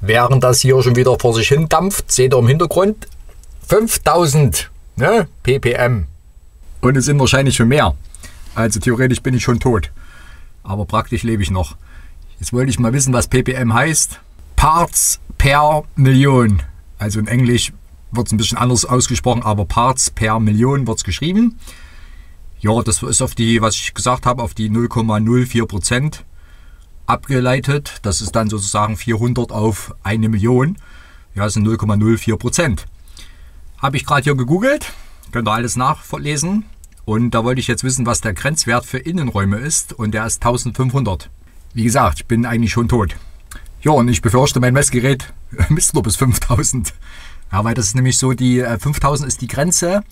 Während das hier schon wieder vor sich hin dampft, seht ihr im Hintergrund 5000 ne, ppm. Und es sind wahrscheinlich schon mehr. Also theoretisch bin ich schon tot. Aber praktisch lebe ich noch. Jetzt wollte ich mal wissen, was ppm heißt. Parts per Million. Also in Englisch wird es ein bisschen anders ausgesprochen, aber Parts per Million wird es geschrieben. Ja, das ist auf die, was ich gesagt habe, auf die 0,04 Prozent abgeleitet. Das ist dann sozusagen 400 auf eine Million. Ja, das sind 0,04 Prozent. Habe ich gerade hier gegoogelt. Könnt ihr alles nachlesen. Und da wollte ich jetzt wissen, was der Grenzwert für Innenräume ist. Und der ist 1500. Wie gesagt, ich bin eigentlich schon tot. Ja, und ich befürchte, mein Messgerät misst nur bis 5000. Ja, weil das ist nämlich so, die 5000 äh, ist die Grenze,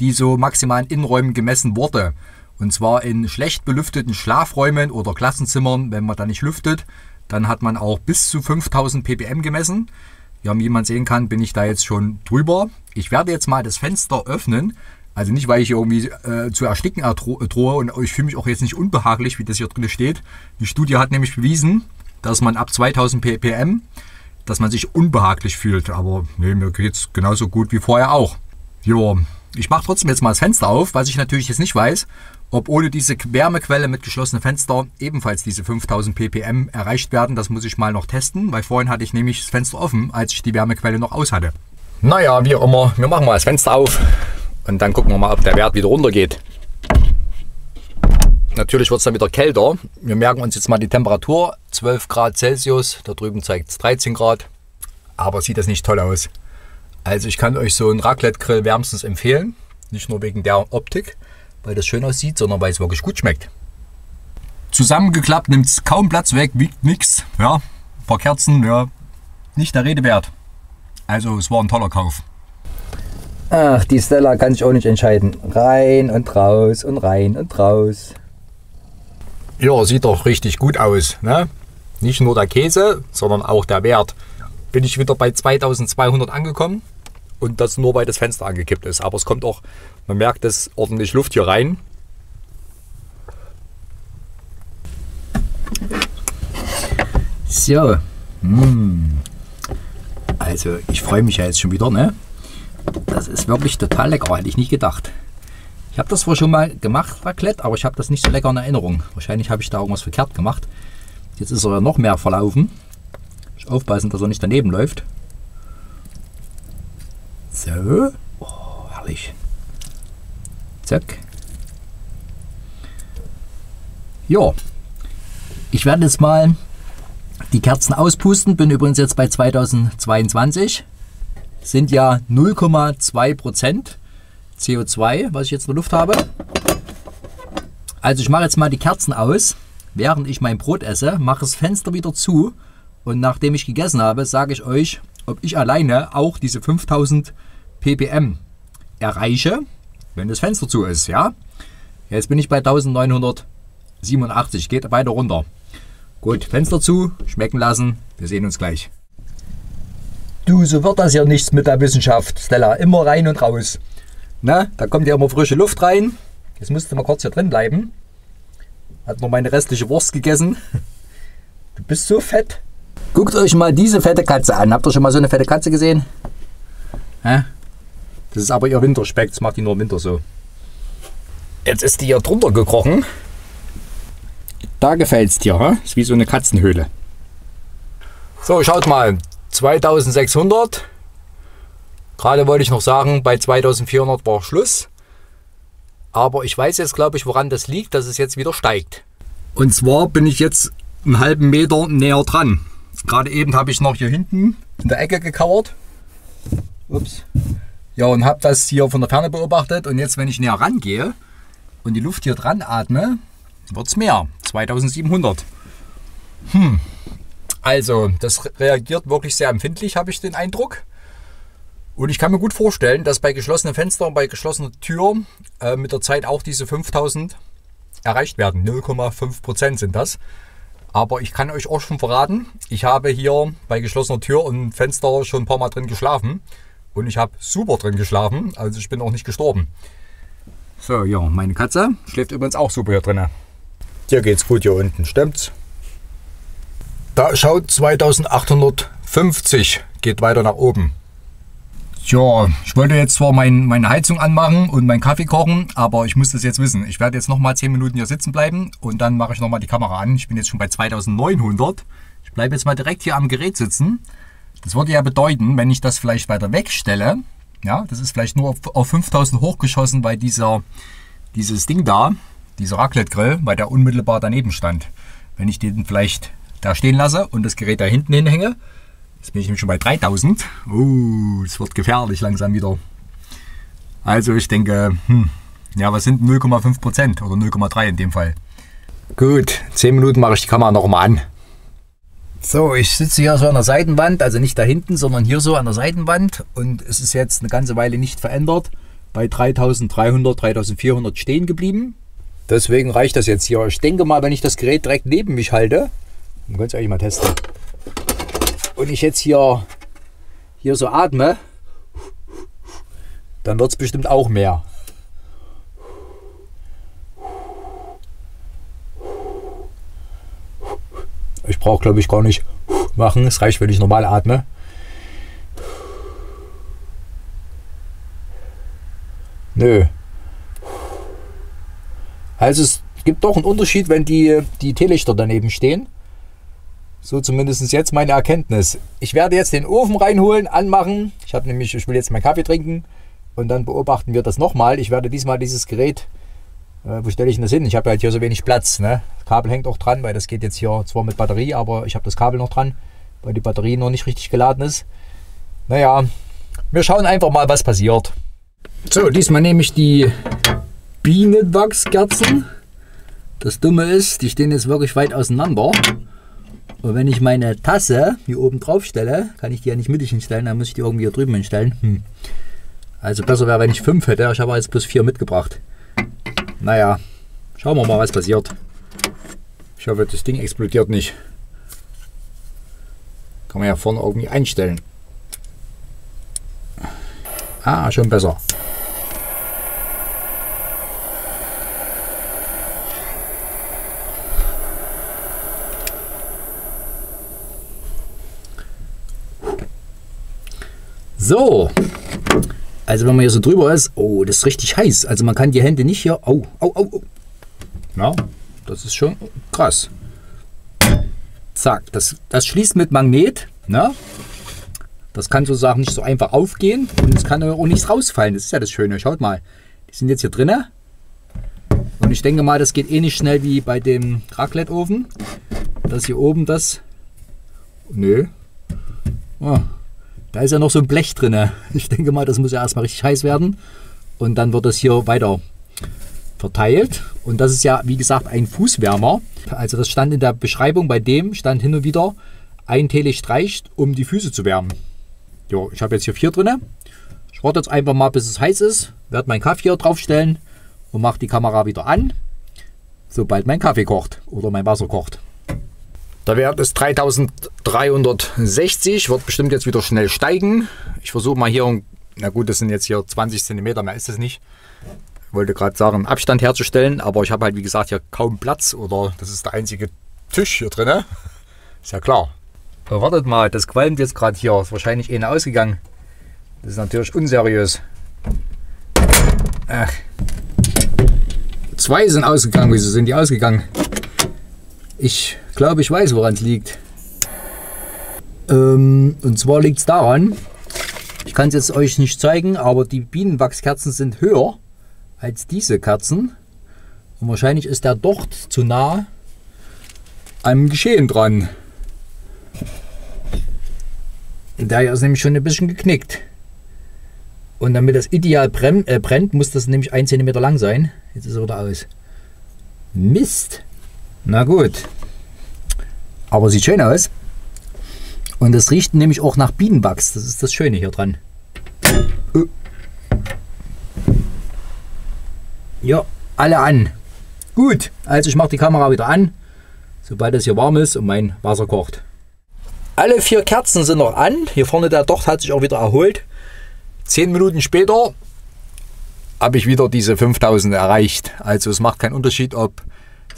die so maximal in Innenräumen gemessen wurde. Und zwar in schlecht belüfteten Schlafräumen oder Klassenzimmern, wenn man da nicht lüftet, dann hat man auch bis zu 5000 ppm gemessen. Ja, wie man sehen kann, bin ich da jetzt schon drüber. Ich werde jetzt mal das Fenster öffnen. Also nicht, weil ich irgendwie äh, zu ersticken drohe und ich fühle mich auch jetzt nicht unbehaglich, wie das hier drin steht. Die Studie hat nämlich bewiesen, dass man ab 2000 ppm, dass man sich unbehaglich fühlt. Aber nee, mir geht es genauso gut wie vorher auch. Jo, ich mache trotzdem jetzt mal das Fenster auf, was ich natürlich jetzt nicht weiß, ob ohne diese Wärmequelle mit geschlossenem Fenster ebenfalls diese 5000 ppm erreicht werden. Das muss ich mal noch testen, weil vorhin hatte ich nämlich das Fenster offen, als ich die Wärmequelle noch aus hatte. Naja, wie auch immer, wir machen mal das Fenster auf und dann gucken wir mal, ob der Wert wieder runtergeht. Natürlich wird es dann wieder kälter. Wir merken uns jetzt mal die Temperatur. 12 Grad Celsius, da drüben zeigt es 13 Grad. Aber sieht das nicht toll aus. Also ich kann euch so einen Raclette-Grill wärmstens empfehlen. Nicht nur wegen der Optik, weil das schön aussieht, sondern weil es wirklich gut schmeckt. Zusammengeklappt nimmt es kaum Platz weg, wiegt nichts. Ja, ein paar Kerzen, ja, nicht der Rede wert. Also es war ein toller Kauf. Ach, die Stella kann sich auch nicht entscheiden. Rein und raus und rein und raus. Ja, sieht doch richtig gut aus. Ne? Nicht nur der Käse, sondern auch der Wert. Bin ich wieder bei 2200 angekommen und das nur, weil das Fenster angekippt ist. Aber es kommt auch, man merkt es ordentlich Luft hier rein. So. Hm. Also, ich freue mich ja jetzt schon wieder, ne? Das ist wirklich total lecker, hätte ich nicht gedacht. Ich habe das zwar schon mal gemacht, Raclette, aber ich habe das nicht so lecker in Erinnerung. Wahrscheinlich habe ich da irgendwas verkehrt gemacht. Jetzt ist er ja noch mehr verlaufen. Ich aufpassen, dass er nicht daneben läuft. So. Oh, herrlich. Zack. Ja. Ich werde jetzt mal die Kerzen auspusten. Bin übrigens jetzt bei 2022. Sind ja 0,2 Prozent. CO2, was ich jetzt in der Luft habe. Also ich mache jetzt mal die Kerzen aus, während ich mein Brot esse, mache das Fenster wieder zu und nachdem ich gegessen habe, sage ich euch, ob ich alleine auch diese 5000 ppm erreiche, wenn das Fenster zu ist, ja. Jetzt bin ich bei 1987, geht weiter runter. Gut, Fenster zu, schmecken lassen, wir sehen uns gleich. Du, so wird das ja nichts mit der Wissenschaft, Stella. Immer rein und raus. Na, da kommt ja immer frische Luft rein. Jetzt musste mal kurz hier drin bleiben. Hat noch meine restliche Wurst gegessen. Du bist so fett. Guckt euch mal diese fette Katze an. Habt ihr schon mal so eine fette Katze gesehen? Hä? Das ist aber ihr Winterspeck. Das macht die nur im Winter so. Jetzt ist die hier drunter gekrochen. Da gefällt es dir. Hä? Ist wie so eine Katzenhöhle. So, schaut mal. 2600 Gerade wollte ich noch sagen, bei 2400 war Schluss. Aber ich weiß jetzt, glaube ich, woran das liegt, dass es jetzt wieder steigt. Und zwar bin ich jetzt einen halben Meter näher dran. Gerade eben habe ich noch hier hinten in der Ecke gekauert. Ups. Ja, und habe das hier von der Ferne beobachtet. Und jetzt, wenn ich näher rangehe und die Luft hier dran atme, wird es mehr. 2700. Hm. Also, das reagiert wirklich sehr empfindlich, habe ich den Eindruck. Und ich kann mir gut vorstellen, dass bei geschlossenen Fenstern, bei geschlossener Tür äh, mit der Zeit auch diese 5000 erreicht werden. 0,5 Prozent sind das. Aber ich kann euch auch schon verraten, ich habe hier bei geschlossener Tür und Fenster schon ein paar Mal drin geschlafen. Und ich habe super drin geschlafen. Also ich bin auch nicht gestorben. So, ja, meine Katze schläft übrigens auch super hier drin. Dir geht's gut hier unten, stimmt's? Da schaut 2800 50 geht weiter nach oben. Ja, ich wollte jetzt zwar mein, meine Heizung anmachen und meinen Kaffee kochen, aber ich muss das jetzt wissen. Ich werde jetzt nochmal 10 Minuten hier sitzen bleiben und dann mache ich nochmal die Kamera an. Ich bin jetzt schon bei 2900. Ich bleibe jetzt mal direkt hier am Gerät sitzen. Das würde ja bedeuten, wenn ich das vielleicht weiter wegstelle, ja, das ist vielleicht nur auf, auf 5000 hochgeschossen, weil dieser, dieses Ding da, dieser Raclette-Grill, weil der unmittelbar daneben stand. Wenn ich den vielleicht da stehen lasse und das Gerät da hinten hinhänge, Jetzt bin ich nämlich schon bei 3000. Uh, es wird gefährlich langsam wieder. Also ich denke, hm, ja, was sind 0,5 Prozent oder 0,3 in dem Fall? Gut, 10 Minuten mache ich die Kamera nochmal an. So, ich sitze hier so an der Seitenwand, also nicht da hinten, sondern hier so an der Seitenwand und es ist jetzt eine ganze Weile nicht verändert. Bei 3300, 3400 stehen geblieben. Deswegen reicht das jetzt hier. Ich denke mal, wenn ich das Gerät direkt neben mich halte, dann könnt ihr eigentlich mal testen und ich jetzt hier, hier so atme, dann wird es bestimmt auch mehr. Ich brauche, glaube ich, gar nicht machen. Es reicht, wenn ich normal atme. Nö. Also es gibt doch einen Unterschied, wenn die, die Teelichter daneben stehen. So zumindest jetzt meine Erkenntnis. Ich werde jetzt den Ofen reinholen, anmachen. Ich habe nämlich, ich will jetzt meinen Kaffee trinken und dann beobachten wir das nochmal. Ich werde diesmal dieses Gerät, äh, wo stelle ich denn das hin? Ich habe halt hier so wenig Platz. Ne? Das Kabel hängt auch dran, weil das geht jetzt hier zwar mit Batterie, aber ich habe das Kabel noch dran, weil die Batterie noch nicht richtig geladen ist. Naja, wir schauen einfach mal, was passiert. So, diesmal nehme ich die Bienenwachskerzen. Das Dumme ist, die stehen jetzt wirklich weit auseinander. Und wenn ich meine Tasse hier oben drauf stelle, kann ich die ja nicht mittig hinstellen, dann muss ich die irgendwie hier drüben hinstellen. Hm. Also besser wäre, wenn ich fünf hätte. Ich habe jetzt plus vier mitgebracht. Naja, schauen wir mal, was passiert. Ich hoffe, das Ding explodiert nicht. Kann man ja vorne irgendwie einstellen. Ah, schon besser. So. Also wenn man hier so drüber ist, oh, das ist richtig heiß. Also man kann die Hände nicht hier, au, au, au, au. Ja, das ist schon krass. Zack, das, das schließt mit Magnet. Ne? Das kann sozusagen nicht so einfach aufgehen und es kann auch nichts rausfallen. Das ist ja das Schöne. Schaut mal, die sind jetzt hier drinnen. Und ich denke mal, das geht eh nicht schnell wie bei dem Raclette-Ofen. Das hier oben das... Nö. Oh, da ist ja noch so ein Blech drin. Ich denke mal, das muss ja erstmal richtig heiß werden. Und dann wird das hier weiter verteilt. Und das ist ja, wie gesagt, ein Fußwärmer. Also das stand in der Beschreibung, bei dem stand hin und wieder, ein Teelicht reicht, um die Füße zu wärmen. Jo, ich habe jetzt hier vier drin. Ich warte jetzt einfach mal, bis es heiß ist, werde meinen Kaffee hier draufstellen und mache die Kamera wieder an, sobald mein Kaffee kocht oder mein Wasser kocht. Der Wert ist 3360, wird bestimmt jetzt wieder schnell steigen. Ich versuche mal hier, na gut, das sind jetzt hier 20 cm, mehr ist es nicht. Ich wollte gerade sagen, Abstand herzustellen, aber ich habe halt wie gesagt hier kaum Platz oder das ist der einzige Tisch hier drin. Ist ja klar. Wartet mal, das qualmt jetzt gerade hier. Ist wahrscheinlich eine ausgegangen. Das ist natürlich unseriös. Ach. Zwei sind ausgegangen. Wieso sind die ausgegangen? Ich glaube, ich weiß, woran es liegt. Ähm, und zwar liegt es daran, ich kann es jetzt euch nicht zeigen, aber die Bienenwachskerzen sind höher als diese Kerzen. Und wahrscheinlich ist der Docht zu nah am Geschehen dran. Der ist nämlich schon ein bisschen geknickt. Und damit das ideal äh, brennt muss das nämlich 1 cm lang sein. Jetzt ist er wieder aus. Mist. Na gut. Aber sieht schön aus. Und es riecht nämlich auch nach Bienenwachs. Das ist das Schöne hier dran. Ja, alle an. Gut, also ich mache die Kamera wieder an, sobald es hier warm ist und mein Wasser kocht. Alle vier Kerzen sind noch an. Hier vorne der Docht hat sich auch wieder erholt. Zehn Minuten später habe ich wieder diese 5000 erreicht. Also es macht keinen Unterschied, ob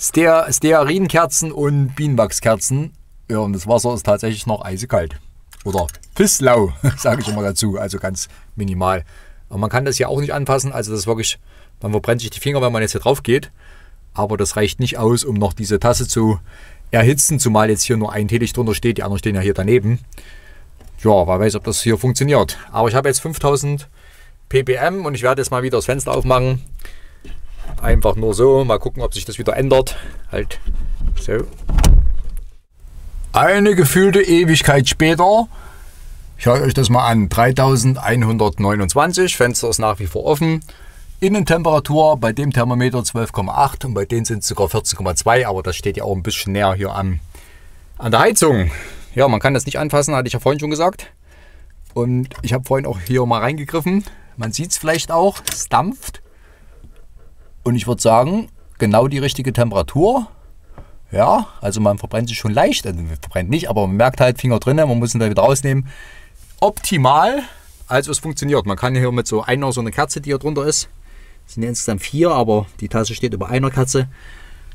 Stearinkerzen und Bienenwachskerzen. Ja, und das Wasser ist tatsächlich noch eisekalt. Oder pisslau, sage ich immer dazu. Also ganz minimal. Aber man kann das ja auch nicht anpassen. Also das ist wirklich, man verbrennt sich die Finger, wenn man jetzt hier drauf geht. Aber das reicht nicht aus, um noch diese Tasse zu erhitzen, zumal jetzt hier nur ein Teelicht drunter steht. Die anderen stehen ja hier daneben. Ja, wer weiß, ob das hier funktioniert. Aber ich habe jetzt 5000 ppm und ich werde jetzt mal wieder das Fenster aufmachen. Einfach nur so, mal gucken, ob sich das wieder ändert. Halt, so. Eine gefühlte Ewigkeit später. Schaut euch das mal an. 3129. Fenster ist nach wie vor offen. Innentemperatur bei dem Thermometer 12,8 und bei denen sind es sogar 14,2, aber das steht ja auch ein bisschen näher hier an, an der Heizung. Ja, man kann das nicht anfassen, hatte ich ja vorhin schon gesagt. Und ich habe vorhin auch hier mal reingegriffen. Man sieht es vielleicht auch, es dampft. Und ich würde sagen, genau die richtige Temperatur. Ja, also man verbrennt sich schon leicht, also man verbrennt nicht, aber man merkt halt Finger drinnen, man muss ihn da wieder rausnehmen. Optimal, also es funktioniert. Man kann hier mit so einer so eine Kerze, die hier drunter ist, sind insgesamt vier, aber die Tasse steht über einer Kerze,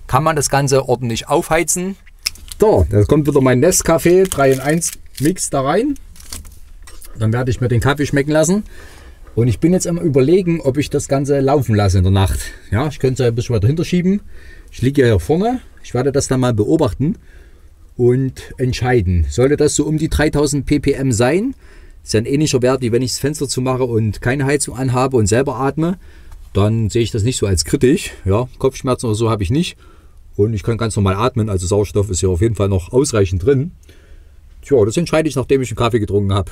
kann man das Ganze ordentlich aufheizen. So, da kommt wieder mein Nescafé 3 in 1 Mix da rein. Dann werde ich mir den Kaffee schmecken lassen. Und ich bin jetzt am überlegen, ob ich das Ganze laufen lasse in der Nacht. Ja, ich könnte es ein bisschen weiter hinterschieben. Ich liege ja hier vorne. Ich werde das dann mal beobachten und entscheiden. Sollte das so um die 3000 ppm sein, ist ja ein ähnlicher Wert, wie wenn ich das Fenster zumache und keine Heizung anhabe und selber atme, dann sehe ich das nicht so als kritisch. Ja, Kopfschmerzen oder so habe ich nicht. Und ich kann ganz normal atmen, also Sauerstoff ist ja auf jeden Fall noch ausreichend drin. Tja, das entscheide ich, nachdem ich einen Kaffee getrunken habe.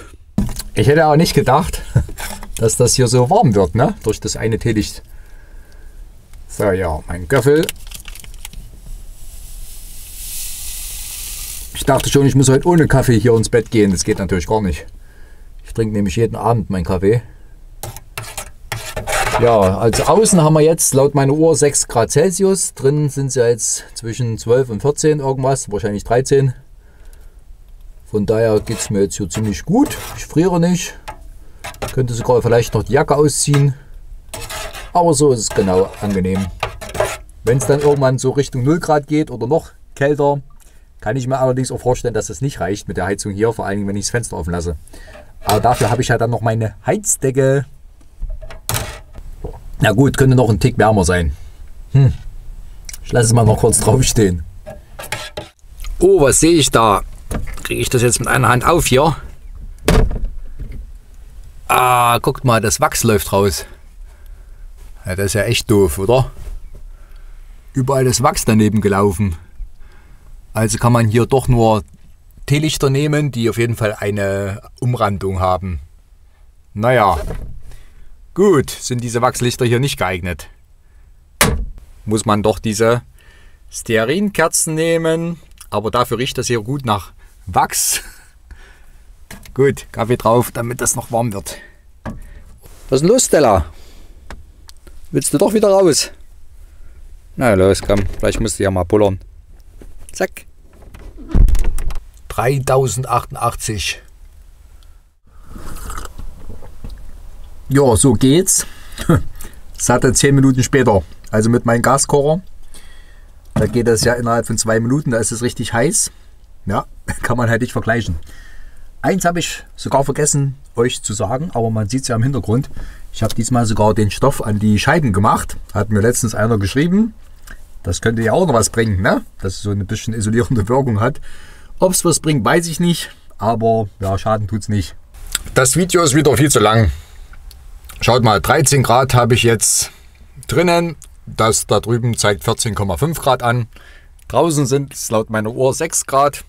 Ich hätte auch nicht gedacht, dass das hier so warm wird, ne? Durch das eine Teelicht. So, ja, mein Göffel. Ich dachte schon, ich muss heute ohne Kaffee hier ins Bett gehen. Das geht natürlich gar nicht. Ich trinke nämlich jeden Abend meinen Kaffee. Ja, also außen haben wir jetzt laut meiner Uhr 6 Grad Celsius. Drin sind sie jetzt zwischen 12 und 14 irgendwas, wahrscheinlich 13. Von daher geht es mir jetzt hier ziemlich gut. Ich friere nicht. Könnte sogar vielleicht noch die Jacke ausziehen. Aber so ist es genau angenehm. Wenn es dann irgendwann so Richtung 0 Grad geht oder noch kälter, kann ich mir allerdings auch vorstellen, dass es nicht reicht mit der Heizung hier, vor allem wenn ich das Fenster offen lasse. Aber dafür habe ich ja dann noch meine Heizdecke. Na gut, könnte noch ein Tick wärmer sein. Hm. Ich lasse es mal noch kurz draufstehen. Oh, was sehe ich da? Kriege ich das jetzt mit einer Hand auf hier? Ah, guckt mal, das Wachs läuft raus. Ja, das ist ja echt doof, oder? Überall das Wachs daneben gelaufen. Also kann man hier doch nur Teelichter nehmen, die auf jeden Fall eine Umrandung haben. Naja, gut, sind diese Wachslichter hier nicht geeignet. Muss man doch diese Stearinkerzen nehmen, aber dafür riecht das hier gut nach Wachs. gut, Kaffee drauf, damit das noch warm wird. Was ist denn los, Stella? Willst du doch wieder raus? Na los, komm, vielleicht musst du ja mal pullern. Zack. 3088. Ja, so geht's. Satte 10 Minuten später. Also mit meinem Gaskocher. Da geht das ja innerhalb von zwei Minuten, da ist es richtig heiß. Ja, kann man halt nicht vergleichen. Eins habe ich sogar vergessen, euch zu sagen, aber man sieht es ja im Hintergrund. Ich habe diesmal sogar den Stoff an die Scheiben gemacht. Hat mir letztens einer geschrieben. Das könnte ja auch noch was bringen, ne? Dass es so ein bisschen isolierende Wirkung hat. Ob es was bringt, weiß ich nicht. Aber ja, Schaden tut es nicht. Das Video ist wieder viel zu lang. Schaut mal, 13 Grad habe ich jetzt drinnen. Das da drüben zeigt 14,5 Grad an. Draußen sind es laut meiner Uhr 6 Grad.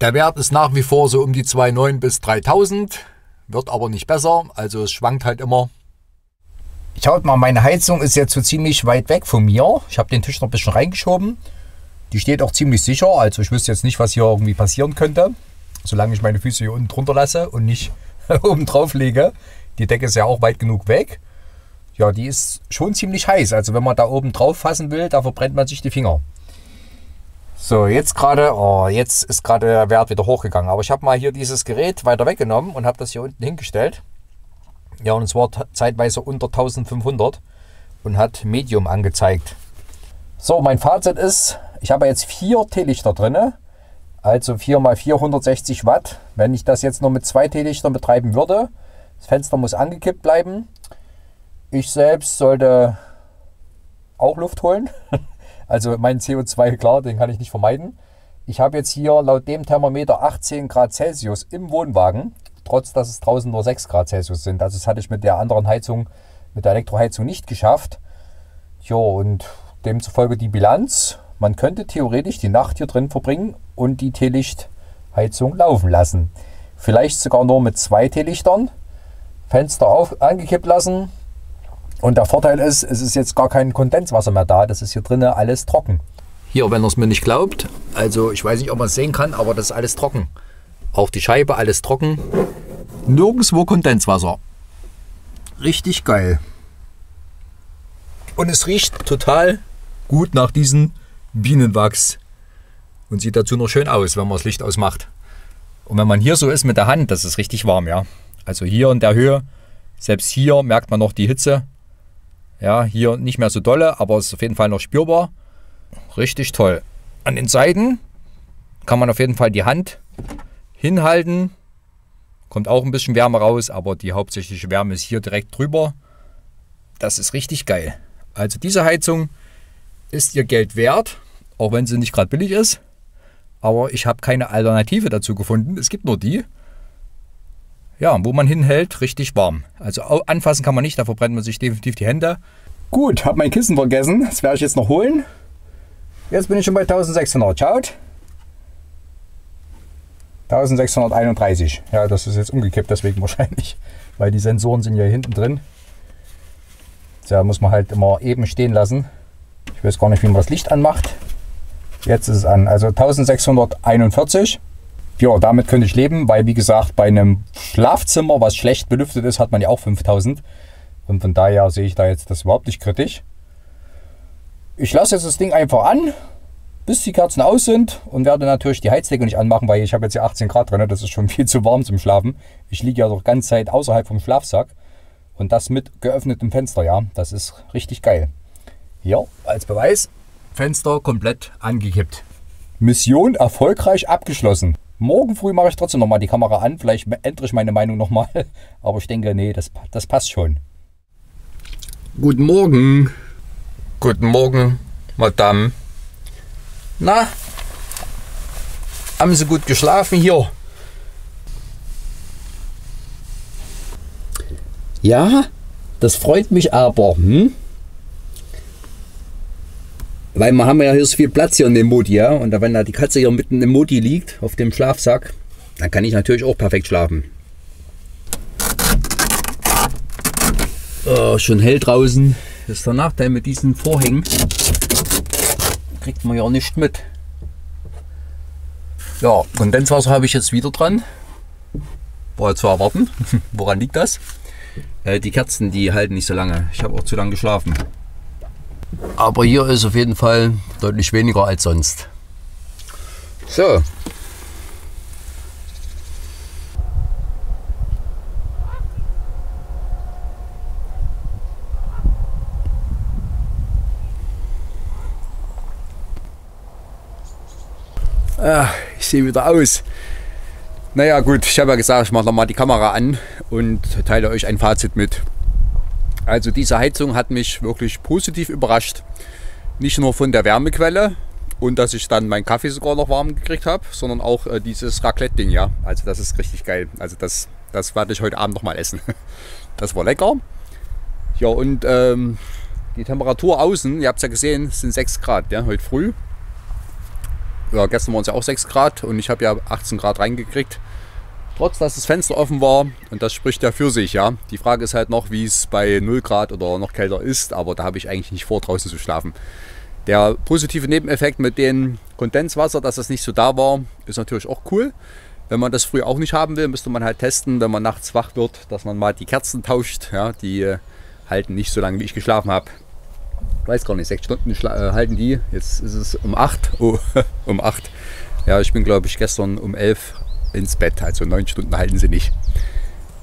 Der Wert ist nach wie vor so um die 2,9 bis 3000. Wird aber nicht besser. Also es schwankt halt immer. Schaut mal, meine Heizung ist jetzt so ziemlich weit weg von mir. Ich habe den Tisch noch ein bisschen reingeschoben. Die steht auch ziemlich sicher. Also ich wüsste jetzt nicht, was hier irgendwie passieren könnte. Solange ich meine Füße hier unten drunter lasse und nicht oben drauf lege. Die Decke ist ja auch weit genug weg. Ja, die ist schon ziemlich heiß. Also wenn man da oben drauf fassen will, da verbrennt man sich die Finger. So, jetzt gerade, oh, jetzt ist gerade der Wert wieder hochgegangen. Aber ich habe mal hier dieses Gerät weiter weggenommen und habe das hier unten hingestellt. Ja, und es war zeitweise unter 1500 und hat Medium angezeigt. So, mein Fazit ist, ich habe jetzt vier Teelichter drin. Also 4 mal 460 Watt. Wenn ich das jetzt nur mit zwei Teelichtern betreiben würde, das Fenster muss angekippt bleiben. Ich selbst sollte auch Luft holen. Also mein CO2, klar, den kann ich nicht vermeiden. Ich habe jetzt hier laut dem Thermometer 18 Grad Celsius im Wohnwagen, trotz dass es draußen nur 6 Grad Celsius sind. Also das hatte ich mit der anderen Heizung, mit der Elektroheizung nicht geschafft. Jo, und demzufolge die Bilanz. Man könnte theoretisch die Nacht hier drin verbringen und die Teelichtheizung laufen lassen. Vielleicht sogar nur mit zwei Teelichtern. Fenster auf, angekippt lassen, und der Vorteil ist, es ist jetzt gar kein Kondenswasser mehr da. Das ist hier drinnen alles trocken. Hier, wenn ihr es mir nicht glaubt, also ich weiß nicht, ob man es sehen kann, aber das ist alles trocken. Auch die Scheibe, alles trocken. Nirgendwo Kondenswasser. Richtig geil. Und es riecht total gut nach diesem Bienenwachs. Und sieht dazu noch schön aus, wenn man das Licht ausmacht. Und wenn man hier so ist mit der Hand, das ist richtig warm, ja. Also hier in der Höhe, selbst hier merkt man noch die Hitze. Ja, hier nicht mehr so dolle, aber es ist auf jeden Fall noch spürbar. Richtig toll. An den Seiten kann man auf jeden Fall die Hand hinhalten. Kommt auch ein bisschen Wärme raus, aber die hauptsächliche Wärme ist hier direkt drüber. Das ist richtig geil. Also diese Heizung ist ihr Geld wert, auch wenn sie nicht gerade billig ist. Aber ich habe keine Alternative dazu gefunden. Es gibt nur die. Ja, wo man hinhält, richtig warm. Also anfassen kann man nicht, da verbrennt man sich definitiv die Hände. Gut, habe mein Kissen vergessen. Das werde ich jetzt noch holen. Jetzt bin ich schon bei 1600. Schaut. 1631. Ja, das ist jetzt umgekippt, deswegen wahrscheinlich. Weil die Sensoren sind ja hinten drin. Da muss man halt immer eben stehen lassen. Ich weiß gar nicht, wie man das Licht anmacht. Jetzt ist es an. Also 1641 ja, damit könnte ich leben, weil wie gesagt, bei einem Schlafzimmer, was schlecht belüftet ist, hat man ja auch 5000. Und von daher sehe ich da jetzt das überhaupt nicht kritisch. Ich lasse jetzt das Ding einfach an, bis die Kerzen aus sind und werde natürlich die Heizdecke nicht anmachen, weil ich habe jetzt hier 18 Grad drin. Das ist schon viel zu warm zum Schlafen. Ich liege ja doch ganze Zeit außerhalb vom Schlafsack. Und das mit geöffnetem Fenster, ja. Das ist richtig geil. Hier als Beweis. Fenster komplett angekippt. Mission erfolgreich abgeschlossen. Morgen früh mache ich trotzdem nochmal die Kamera an. Vielleicht ändere ich meine Meinung nochmal. Aber ich denke, nee, das, das passt schon. Guten Morgen. Guten Morgen, Madame. Na, haben Sie gut geschlafen hier? Ja, das freut mich aber. Hm? Weil wir haben ja hier so viel Platz hier in dem Modi, ja. Und wenn da die Katze hier mitten im Modi liegt, auf dem Schlafsack, dann kann ich natürlich auch perfekt schlafen. Oh, schon hell draußen. Das ist der Nachteil mit diesen Vorhängen. Kriegt man ja nicht mit. Ja, Kondenswasser habe ich jetzt wieder dran. War zu erwarten. Woran liegt das? Äh, die Kerzen, die halten nicht so lange. Ich habe auch zu lange geschlafen. Aber hier ist auf jeden Fall deutlich weniger als sonst. So. Ah, ich sehe wieder aus. Naja gut, ich habe ja gesagt, ich mache nochmal die Kamera an und teile euch ein Fazit mit. Also diese Heizung hat mich wirklich positiv überrascht. Nicht nur von der Wärmequelle und dass ich dann meinen Kaffee sogar noch warm gekriegt habe, sondern auch äh, dieses Raclette-Ding, ja. Also das ist richtig geil. Also das, das werde ich heute Abend noch mal essen. Das war lecker. Ja, und ähm, die Temperatur außen, ihr habt es ja gesehen, sind 6 Grad, ja, heute früh. Ja, gestern waren es ja auch 6 Grad und ich habe ja 18 Grad reingekriegt. Trotz dass das Fenster offen war und das spricht ja für sich, ja. Die Frage ist halt noch, wie es bei 0 Grad oder noch kälter ist, aber da habe ich eigentlich nicht vor, draußen zu schlafen. Der positive Nebeneffekt mit dem Kondenswasser, dass das nicht so da war, ist natürlich auch cool. Wenn man das früh auch nicht haben will, müsste man halt testen, wenn man nachts wach wird, dass man mal die Kerzen tauscht. Ja, die äh, halten nicht so lange, wie ich geschlafen habe. Ich weiß gar nicht, sechs Stunden äh, halten die. Jetzt ist es um 8. Oh, um 8. Ja, ich bin glaube ich gestern um 11 ins Bett. Also neun Stunden halten sie nicht.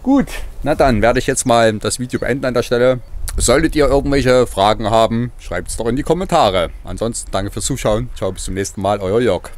Gut, na dann werde ich jetzt mal das Video beenden an der Stelle. Solltet ihr irgendwelche Fragen haben, schreibt es doch in die Kommentare. Ansonsten danke fürs Zuschauen. Ciao, bis zum nächsten Mal, euer Jörg.